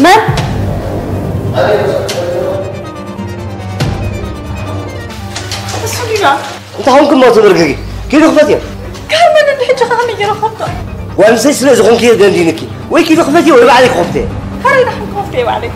من؟ السورية أنت هون كم مرة برققي كيف رخبتي كارمن اللي حجة عمي رخبطة وأنا مسلسل زغون كي دندينك وي كيف رخبتي ولا عليك خبتي هري رح نكون وعليك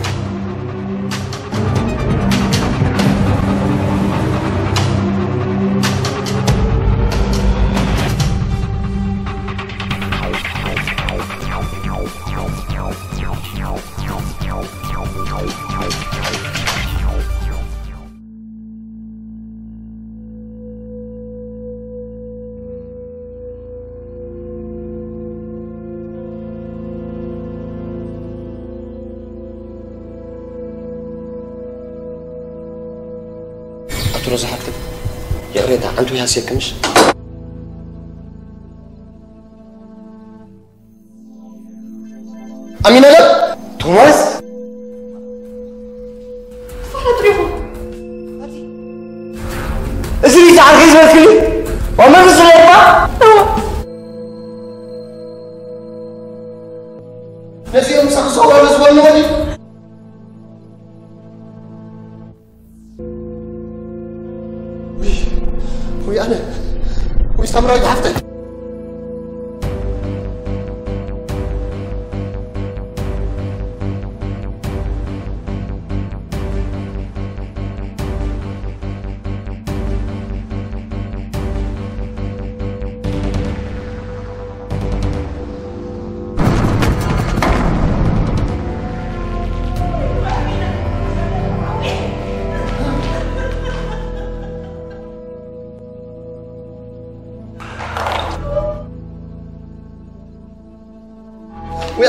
أترى حقك يا ريت عنده يا سيكمش.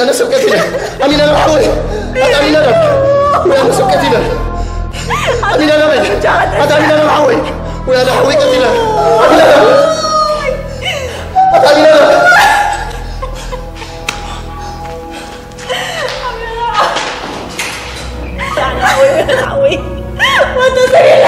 ناس سبكتنا امين أنا حوي امين أنا ويا ناس سبكتنا امين أنا هذا امين أنا حوي ويا حوي كتنا امين أنا هذا امين أنا عوي وانت زي اليوم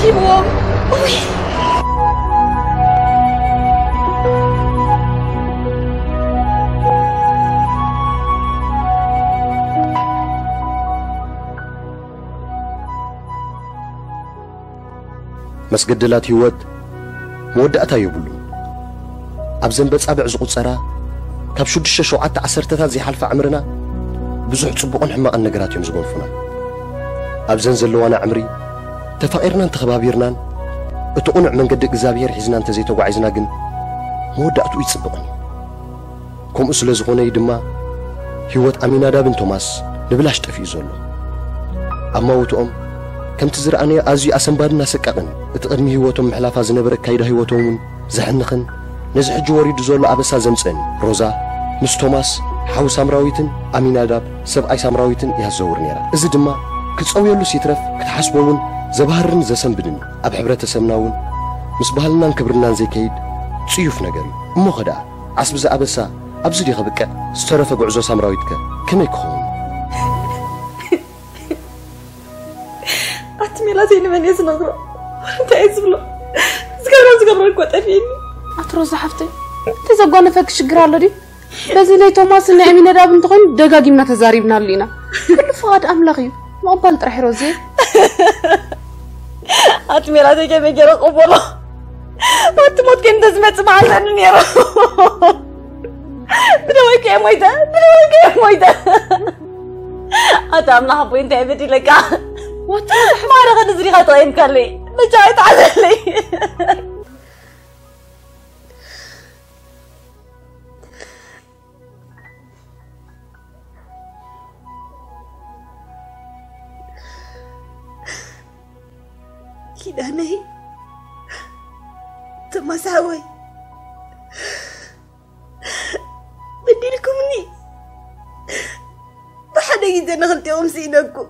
أمي ترى أنا رحيمهم መስገድላት ህይወት መወዳእታ የብሉ ኣብ ዘንበ ጻብዕ ዝቝጸራ ካብ ሽዱሽተ ሸውዓተ ዓሰርተታት ዘይሓልፈ ዕምርና ብዙሕ ጽቡቕን ሕማቕን ነገራት እዮም ዝጐንፉና ኣብዘን ዘለዋና ዕምሪ ተፋቒርናን ተኸባቢርናን እቲ ቕኑዕ መንገዲ እግዚኣብሔር ሒዝና እንተዘይተጓዒዝና ግን መወዳእቱ ይጽብቕን እዩ ከምኡ ስለ ዝኾነ እዩ ድማ ህይወት ኣሚናዳብን ቶማስ ንብላሽ ጠፊኡ ዘሎ ኣብ ማውትኦም ከምቲ ዝረኣነዮ ኣዝዩ ኣሰንባድን ኣሰቃቕን እቲ ቅድሚ ህይወቶም ምሕላፋ ዝነበረ ካይዳ ህይወቶም እውን ዘሕንኽን ነዚ ሕጂ ወሪዱ ዘሎ ኣበሳ ዘምፅን ሮዛ ምስ ቶማስ ሓዊ ሳምራዊትን ኣሚናዳብ ሰብኣይ ሳምራዊትን እያ ዝዘውር ነይራ እዚ ድማ ክፀውየሉ ሲትረፍ ክትሓስቦ እውን ዘባህርን ዘሰንብድን እዩ ኣብ ሕብረተሰብና እውን ምስ ባህልናን ክብርናን ዘይከይድ ጽዩፍ ነገር እዩ እሞ ኸ ደኣ ዓስቢ ዝኣበሳ ኣብዚ ዲ ኸብቅዕ ዝተረፈ ጉዕዞ ሳምራዊት ከ ከመይ ክኸውን ኣትሜላተይ ንመን እየ ዝነግሮ እንታይ እየ ዝብሎ ዝገብሮ ዝገብሮ እኮ ጠፊእኒ ኣትሮዛ ሓፍተይ ተዘጓነፈ ክሽግር ኣሎ ድዩ በዚ ናይ ቶማስን ናይ ኣሚነዳብ እንተኮይኑ ደጋጊምና ተዛሪብናሉ ኢና ኩሉ ፍቓድ ኣምላኽ እዩ ما بنت رح روزي هات ميلادي كم يجرى قبلا هات موت كنت زمت مع لأن يرى دلوي كي مويدا دلوي كي مويدا هات عم حبوين تعبتي لك. ما رغد نزري غطاين كالي نجايت على كيدا هناهي تما ساوي. بديلكم ني. بحدا جدا أمسي نكو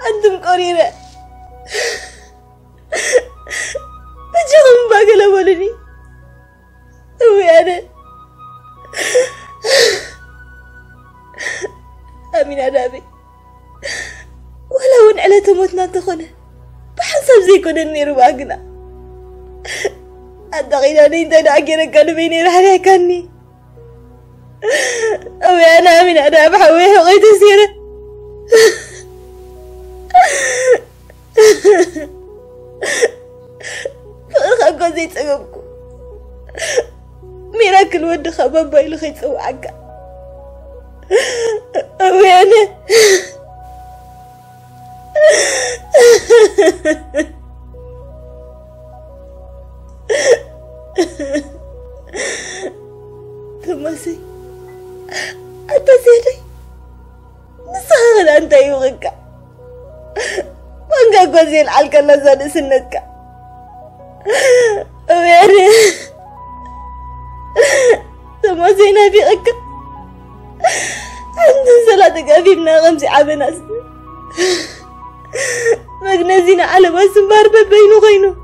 عندهم قريره ನಿರುವಾಗಿಲ್ಲ أعتقد أن أنا كان بيني رحلة كاني أو أنا من أنا بحويه وغيت أسيره خاكو زيت سقبكو ميراكل ود خبابا اللي خيت سوعك أو أنا. azan sanadka abeere تمازينا في أكا عندنا ثلاثة كافينا خمسة عبناس مغنزينا على ما سنبار بينو غينو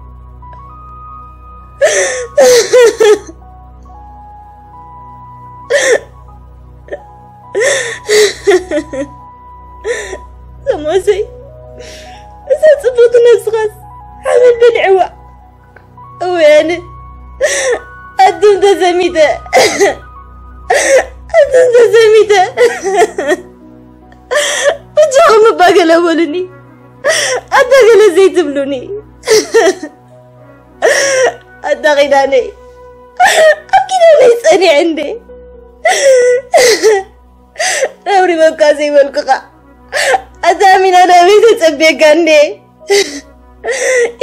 Ha ha ha. 涙 أتنسى زميدا بجوهم باقل أولني أدغل زيت بلوني. أدغل أني أكيد أني سري عندي. روري مكاسي والكقا أدامي أنا ميت تبي كاندي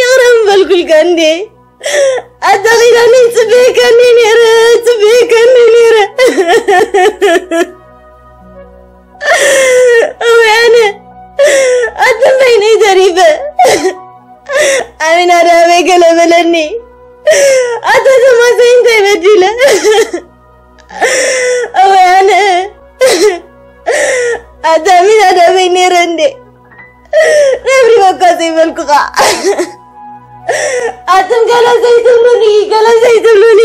يغرم بالكل كاندي الدليل اني تبيك اني نيرة تبيك اني نيرة وأنا آدم بيني دريبة أمين ارابي قلبلني اتت ما زين تبديلة. وأنا ادمين ادمي نيرندي نبري مكاسي بالكوكا አትም ገለዘ ይትሉኒ ገለዘ ይትሉኒ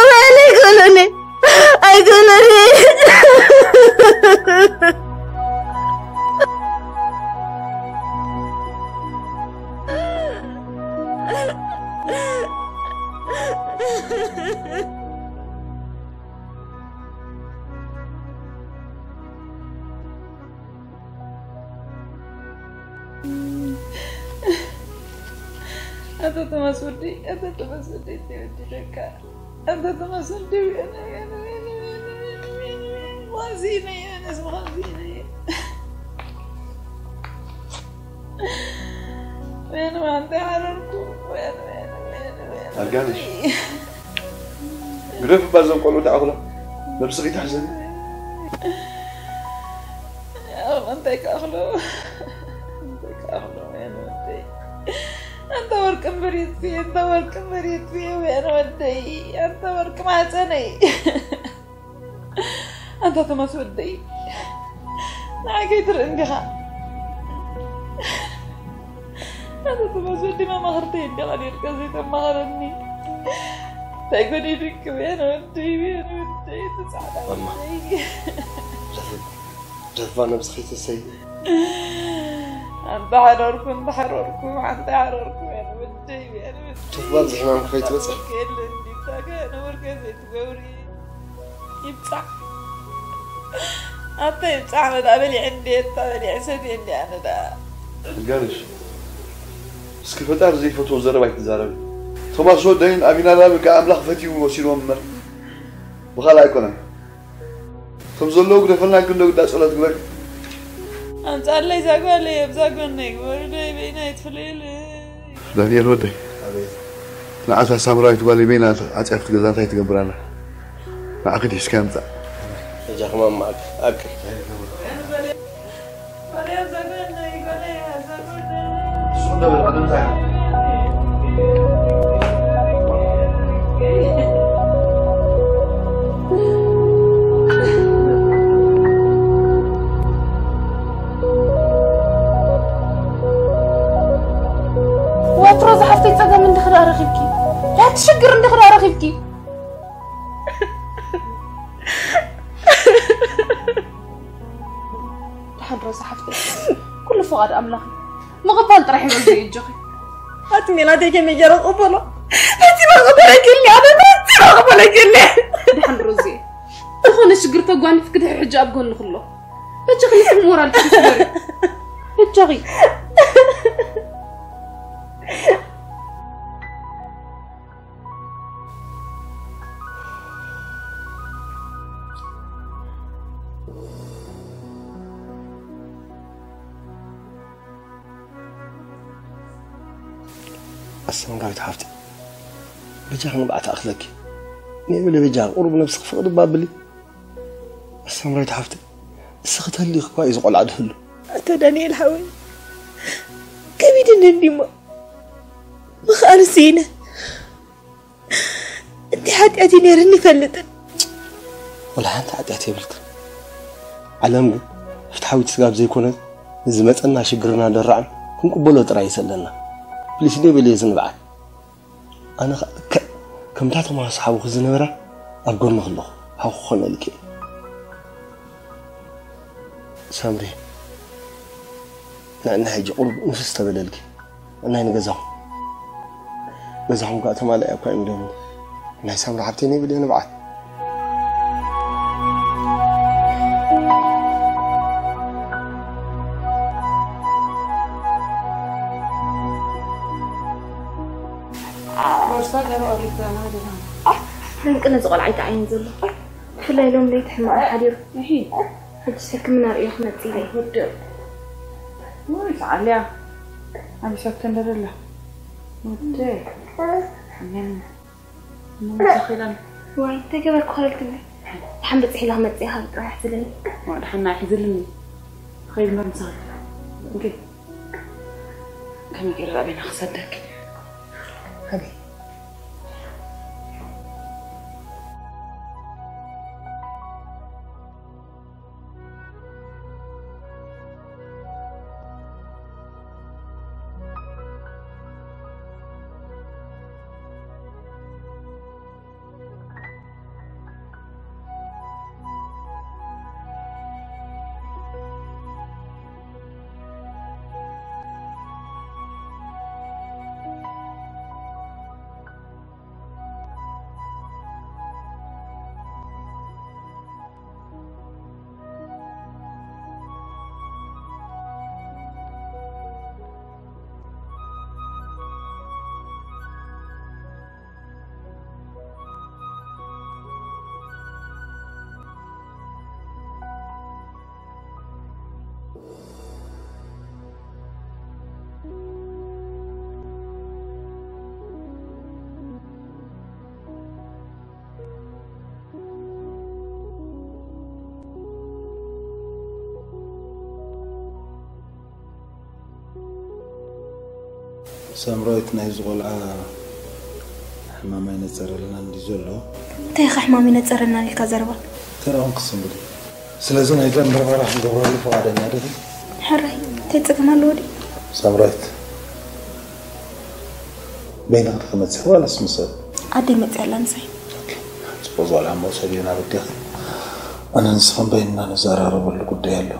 አማለ ጎሎኔ አይ ጎሎኔ Mm-hmm. أنت تمسودي أنت تمسودي تودي لك أنت تمسودي أنا أنا أنا غازيني أنا اسم غازيني وين أنت حرركم وين وين وين وين أرجانش بدون بازم قولوا تعقلا نفس غيت حزن يا الله أنت كأخلو ورك مع سني أنت تمس ودي نعكيت الانتخاب أنت تمس ودي ما مغرتين قال لي ركزي ثم مغرني تقولي لك وين ودي وين ودي تسعد أما. ودي جذبة نفس خيت السيد أنت حرركم أنت حرركم أنت حرركم أنا ودي أنا ودي جذبة زحمة خيت بس كل اللي بتاعك أنا مركز تقوري يبتع أنت يبتع أنا عسدي عندي أنا ده أرجانش بس كيف تعرف زي فتوى زربك تزارب توماس ودين أمين أنا بك أملاخ فتي ومسير أملخي مغفلت رح يوزي الجخي هات ميلادي كمي جرد أبلا هاتي ما غبلا كلي أنا هاتي ما غبلا كلي دحن روزي. تخون الشقرطة قواني فكده حجاب قول نخلو. بجخي نسمورا الفكرة أسمع السمراوي حافتي بجاه ما بعت أخذك. نعمل بجاه قرب نفسك فقد بابلي. السمراوي حافتي السخت هلي خبا يزقل عد هلو. أنت دانيال حوي. ما الندمة مخارسينا أنت حد أتيني رني فلتن. ولا أنت حد أتيني بلتن. علمنا فتحاوي تسقاب زي كونت نزمت أنا شقرنا درعنا بلوت ترأي سلنا. ፕሊስ ደ በለ ዝንበዓል ኣነ ከምታቶም ኣስሓቡ ዝነበራ ኣብ ጎኒ ከለኹ ሃው ክኾነ ልክ ሳምሪ ንዕና ሕጂ ቁርብ ንፍስ ተበለልኪ እናይ ንገዛኹም ገዛኹም ከዓ ተማልአ እኳ እዮም ደሞ ናይ ሳምሪ ሓብቴ ነይብል እየ ንበዓል ደንቅነ ዝቆልዓ ይተዓይን ዘሎ ብፍላይ ሎም ለይቲ ሕማቕ ሓዲሩ ሕጂ ሕክምና ርእዮ ክመፅእ ኢለ ይወድቕ ወይ تعالى أنا شفت ندرلا ودي أمين متخيلا ዋይ እንታይ ገበርኩ ከልክኒ ድሓን በፂሒ ኢላ ክመፅእ ኢኻ ጥራሕ ዝለኒ وانا حنا حزلني خير ما نسال اوكي كم يقرا بين خصدك هذه ሳምራዊት ናይ ዝቆልዓ ሕማም ኣይነፀረለና እንዲ ዘሎ እንታይ ኻ ሕማም ይነፀረና ኢልካ ዘረባ ተራውን ክስምብል ስለዚ ናይ ደም ምርመራ ክንገብረሉ ፈቃደኛ ደ ሕራይ እንታይ ፀገም ኣለዎ ዲ ሳምራዊት በይና ክትክመፅእ ዋላስ ምሰብ ኣደይ መፅእ ኣላ ንሳይ ፅቡቅ ዝቆልዓ መውሰድ እዩ ናብ ኣዴኻ ኣነ ንስኸም በይንና ንዘራረበሉ ጉዳይ ኣሎ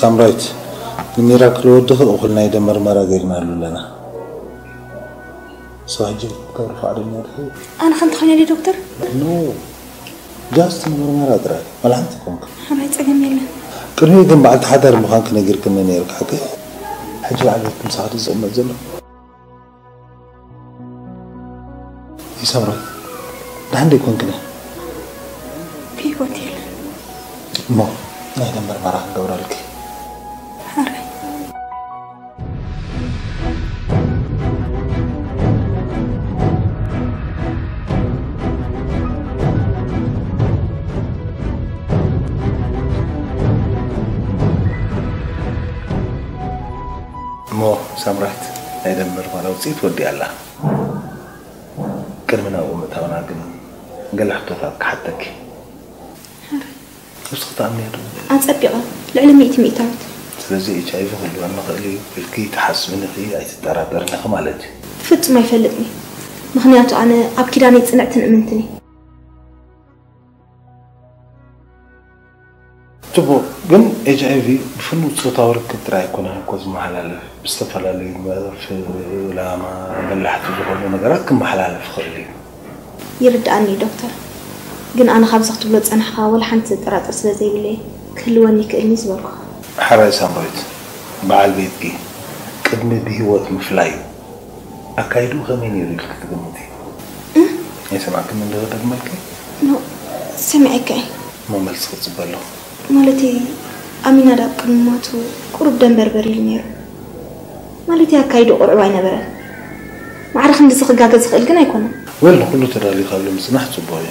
ሳምራዊት ንሚራክል ወድኽ እኹል ናይ ደም ምርመራ ገይርናሉ ኣለና ሰዋጅ ገብሪ ፈቃደኛ ድኸ ኣነ ከምቲ ኮይነ ዲ ዶክተር ኖ ጃስት ምርመራ ጥራይ መላሓንቲ ኮንክ ሕራይ ፀገም የለን ቅድሚ ግን በዓልቲ ሓዳር ምዃን ክነጊርክኒ ነርካ ግ ሕጂ በዓል ቤት ምሳኽዲ ዝቕመጥ ዘሎ ይሰምራዊት ንሓንደይ ኮንክነ ብሂወት የለን እሞ ናይ ደም ምርመራ ክንገብረልክ ደም ምርመራ ውፅኢት ወዲ ኣላ ቅድሚ ናብኡ ምእታውና ግን ገለ ሕቶታት ክሓተኪ ነብሲ ክተኣምኒ ዶ ኣፀቢቐ ልዕሊ ሚእቲ ሚእታዊት ስለዚ ኤች ኣይቪ ክህልወ ንኽእል እዩ ኢልኪ ተሓስብኒ ኺ ኣይትጠራጠርኒ ኺ ማለት እዩ ፍጹም ኣይፈልጥኒ ምክንያቱ ኣነ ኣብ ኪዳነይ ፅንዕትን እምንትን እየ ትቦ ግን ኤች ኣይ ቪ ብፍሉጥ ፆታዊ ርክብ ጥራይ ኣይኮነን እኮ ዝመሓላለፍ ብዝተፈላለዩ መርፍ ዕላማ በላሕቲ ዝኾኑ ነገራት ክመሓላለፍ ይኽእል እዩ ይርድኣኒ ዶክተር ግን ኣነ ካብዚ ክትብሎ ፀናሕካ ወላ ሓንቲ ዘጠራጥር ስለ ዘይብለየ ክህልወኒ ይክእልኒ ዝበልኩ ሓራይ ሳምሮይት በዓል ቤትኪ ቅድሚ ብሂወት ምፍላይ እዩ ኣካይዱ ከመይ ነይሩ ኢልክ ትግምት እዩ ኣይሰማዕክም እንደደግመልከ ኖ ሰሚዐካ እየ ሞ مالتي أمينة دقماتو قرب دنبر بريل نير مالتي أكايدو قرعو أي برا ما عرخ ندي سخي قاقا سخي إلقنا يكونا ويلا كله ترى اللي قبل مزنح تبوي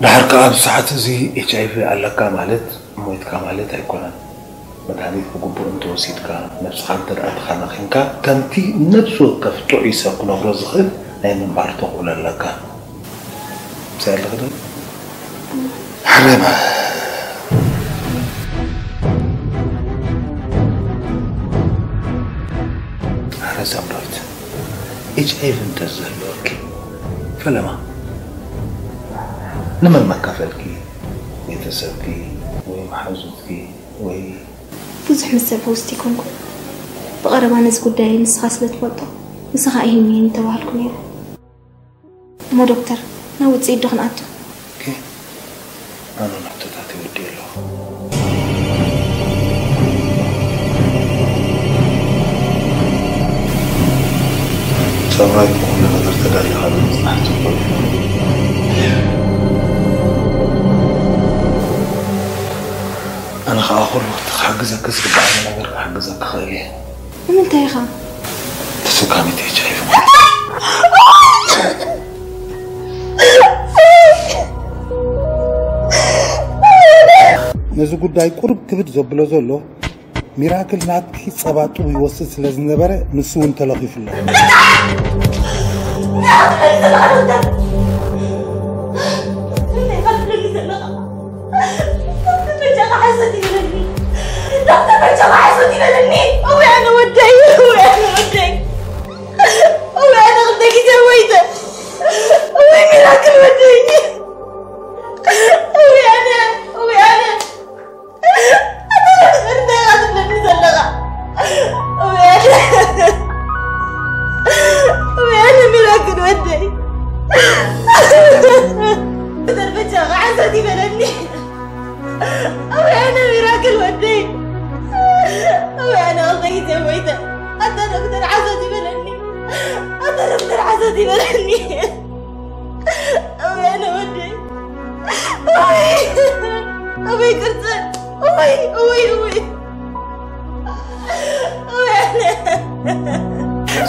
نحرك أب ساعة زي إيش أي في على كمالت مويت كمالت أيكونا مدهني فقبر أنت وسيد كا نفس خاطر أدخل خنكا كنتي نفسه كفتو عيسى كنا برزخ نايم بعرتو ولا لك سأل هذا حرام ሓረ ሳምራዊት ኤች ኣይ ቪ እንተዝህልወኪ ፈለማ ንመን መካፈልኪ ቤተሰብኪ ወይ ማሓዙትኪ ወይ ብዙሕ ምስ ሰብ ውስጥ ይኮንኩ ብቐረባ ነዚ ጉዳይ ንስኻ ስለ ትፈልጦ ንስኻ ይህኒ ተባሃልኩ ነይሩ እሞ ዶክተር ናብ ውፅኢት ዶ ክንኣቱ ሰብራይ ኩሉ ነገር ተዳሊኻ ምፅናሕ ፅቡቅ እዩ أنا خاخر وقت حجزك كسر بعد ما برجع حجزك خيالي ንምንታይ ኢኻ تسوكامي تيجي ነዚ ጉዳይ ቁርብ ክብድ ዘብሎ ዘሎ ሚራክል ናትኪ ፀባ ጥቡ ይወስድ ስለ ዝነበረ ንሱ እውን ተለኺፉሎ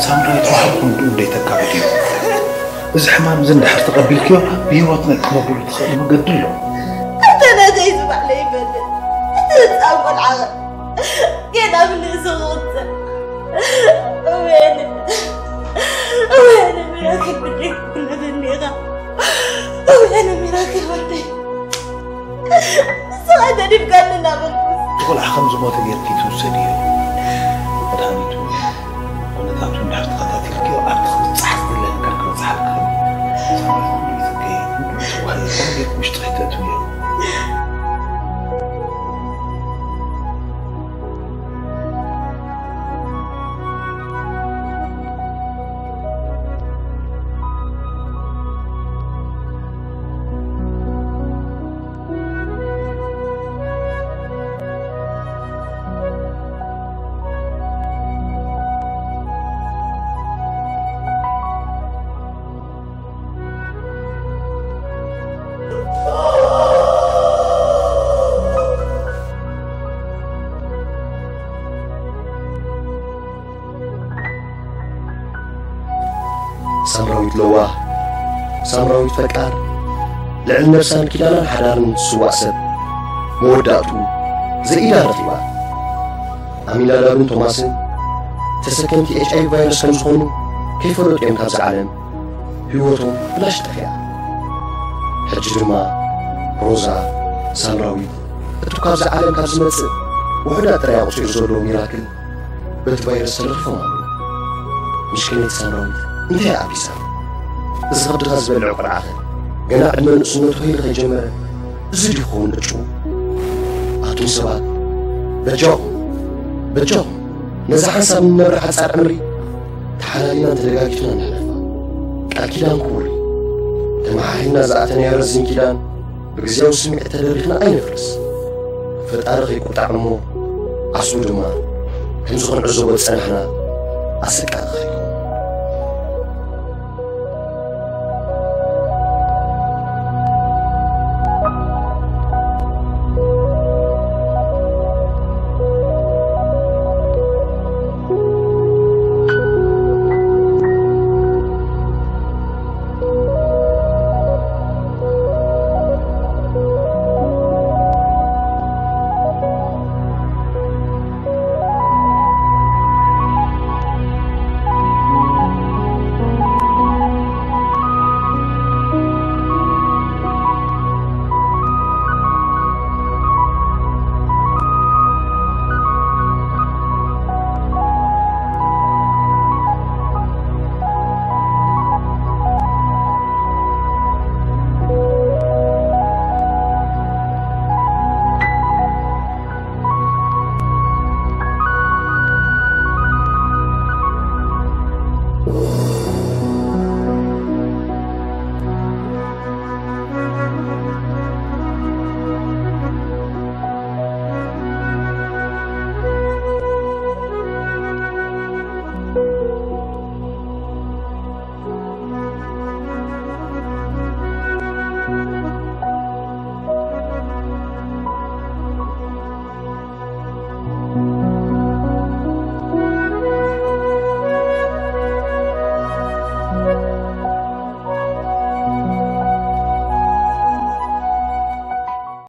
ሳምራዊት ባሕርኩም እንዴት ተካበድ እዩ እዚ ሕማም እዚ እንድሕር ተቐቢልክዮ ብሂወትና ክነብሩ ትኽእል መገዲ ኣሎ أنت نادي يسمع لي بلد أنت سعادة نبقى لنا بالبس تقول حقم زموتك يركي توسانيه ሳምራዊት ለዋህ ሳምራዊት ፈቃር ልዕሊ ነፍሳን ኪዳናን ሓዳርን ትስዋዕ ሰብ መወዳእቱ ዘኢዳ ረኺባ ኣሚናዳብን ቶማስን ተሰከምቲ ኤች ኣይ ቫይረስ ከም ዝኾኑ ከይፈለጡ እዮም ካብዚ ዓለም ህይወቶም ብላሽ ጠፍያ ሕጂ ድማ ሮዛ ሳምራዊት እቱ ካብዚ ዓለም ካብ ዝመጽእ ውሕዳት ጥራይ ኣቑፂሩ ዘሎ ሚራክል በቲ ቫይረስ ተለኺፎም ኣለዉ ምሽክነት ሳምራዊት እንታይ ኣቢሳ እዚ ቅድኻ ዝበልዑ ቁልዓኸ ገና ዕድመ ንእስነቱ ኸይሉ ከይጀመረ እዚ ዲኸውን እጩ ኣቶም ሰባት በጃኹም በጃኹም ነዚ ሓንሳብ ንነብሪ ሓፃር ዕምሪ ተሓላሊናን ተደጋጊቱና ንሕለፋ ቃል ኪዳን ክቡር እዩ ተመሓሒልና ዝኣተናዮ ረዝን ኪዳን ብግዜያዊ ስምዒት ተደሪኽና ኣይነፍርስ ፈጣሪ ከይቁጣዕ እሞ ዓስቡ ድማ ከምዚ ክንዕዘቦ ዝፀናሕና ኣሰቃቂ ኸይኮን